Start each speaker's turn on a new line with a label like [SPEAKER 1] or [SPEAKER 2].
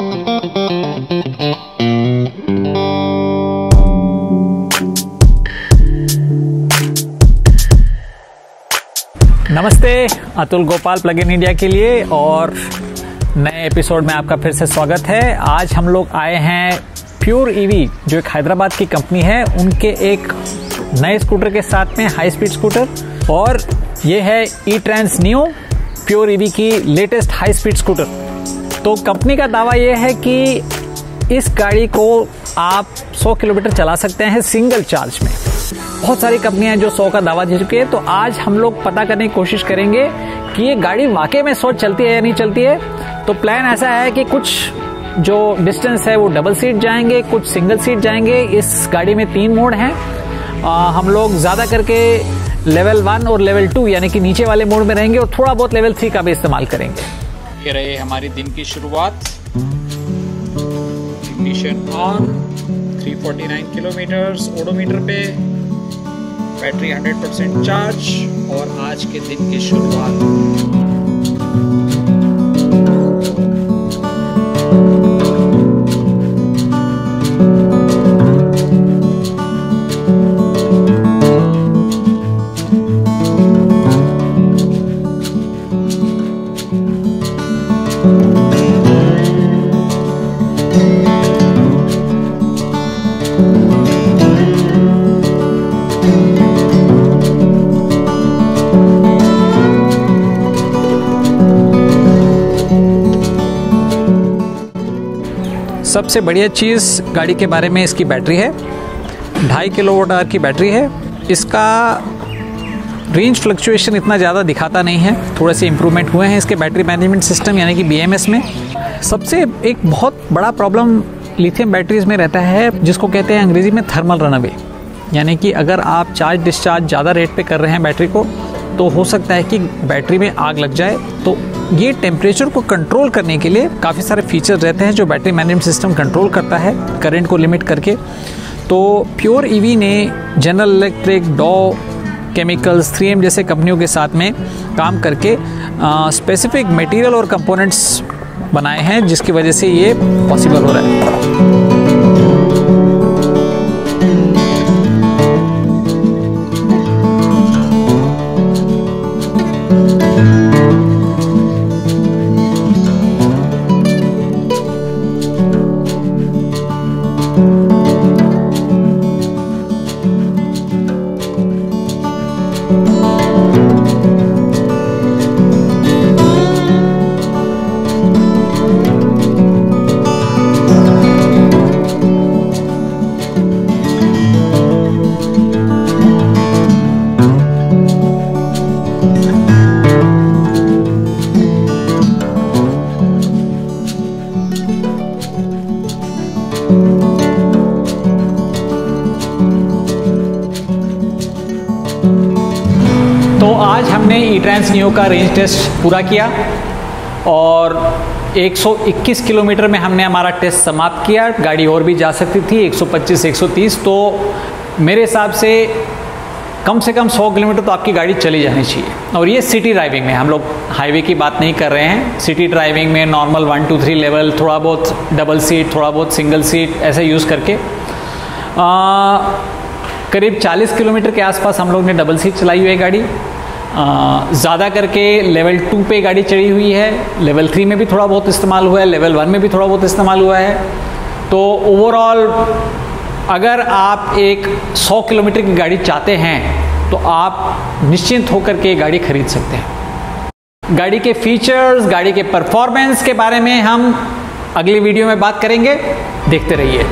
[SPEAKER 1] नमस्ते, Atul Gopal plug in India के लिए और नए एपिसोड में आपका फिर से स्वागत है। आज हम लोग आए हैं प्योर ईवी, जो एक हैदराबाद की कंपनी है। उनके एक नए स्कूटर के साथ में हाई स्पीड स्कूटर और ये है E trance new pure EV की लेटेस्ट हाई स्पीड स्कूटर तो कंपनी का दावा यह है कि इस गाड़ी को आप 100 किलोमीटर चला सकते हैं सिंगल चार्ज में। बहुत सारी कंपनियाँ हैं जो 100 का दावा दे चुकी है तो आज हम लोग पता करने की कोशिश करेंगे कि ये गाड़ी वाकई में 100 चलती है या नहीं चलती है। तो प्लान ऐसा है कि कुछ जो डिस्टेंस है वो डबल सीट जाएँगे, कुछ सिंगल सीट जाएँगे। इस गाड़ी में तीन मोड हैं। हम लोग ज़्यादा करके लेवल वन और लेवल टू यानी कि नीचे वाले मोड में रहेंगे और थोड़ा बहुत लेवल थ्री का भी इस्तेमाल करेंगे।
[SPEAKER 2] ये रहे हमारी दिन की शुरुआत। इग्निशन ऑन 349 किलोमीटर ओडोमीटर पे बैटरी 100 परसेंट चार्ज और आज के दिन की शुरुआत।
[SPEAKER 1] सबसे बढ़िया चीज़ गाड़ी के बारे में इसकी बैटरी है। ढाई किलो वोट आवर की बैटरी है। इसका रेंज फ्लक्चुएशन इतना ज़्यादा दिखाता नहीं है। थोड़े से इम्प्रूवमेंट हुए हैं इसके बैटरी मैनेजमेंट सिस्टम यानी कि बीएमएस में। सबसे एक बहुत बड़ा प्रॉब्लम लिथियम बैटरीज में रहता है, जिसको कहते हैं अंग्रेज़ी में थर्मल रनअवे यानी कि अगर आप चार्ज डिस्चार्ज ज़्यादा रेट पे कर रहे हैं बैटरी को तो हो सकता है कि बैटरी में आग लग जाए। तो ये टेम्परेचर को कंट्रोल करने के लिए काफ़ी सारे फीचर्स रहते हैं जो बैटरी मैनेजमेंट सिस्टम कंट्रोल करता है करंट को लिमिट करके। तो प्योर ईवी ने general electric Dow chemicals 3M जैसे कंपनियों के साथ में काम करके स्पेसिफिक मटेरियल और कंपोनेंट्स बनाए हैं जिसकी वजह से ये पॉसिबल हो रहा है। आज हमने ई ट्रांस नियो का रेंज टेस्ट पूरा किया और 121 किलोमीटर में हमने हमारा टेस्ट समाप्त किया। गाड़ी और भी जा सकती थी 125 130 तो मेरे हिसाब से कम से कम 100 किलोमीटर तो आपकी गाड़ी चली जानी चाहिए। और ये सिटी ड्राइविंग में हम लोग हाईवे की बात नहीं कर रहे हैं। सिटी ड्राइविंग में normal one two three level थोड़ा बहुत डबल सीट थोड़ा बहुत सिंगल सीट ऐसे यूज़ करके। आ, करीब 40 किलोमीटर के आसपास हम लोग ने डबल सीट चलाई हुई है गाड़ी। ज़्यादा करके लेवल टू पे गाड़ी चढ़ी हुई है लेवल थ्री में भी थोड़ा बहुत इस्तेमाल हुआ है लेवल वन में भी थोड़ा बहुत इस्तेमाल हुआ है। तो ओवरऑल अगर आप एक 100 किलोमीटर की गाड़ी चाहते हैं तो आप निश्चिंत होकर के गाड़ी खरीद सकते हैं। गाड़ी के फीचर्स गाड़ी के परफॉर्मेंस के बारे में हम अगली वीडियो में बात करेंगे। देखते रहिए।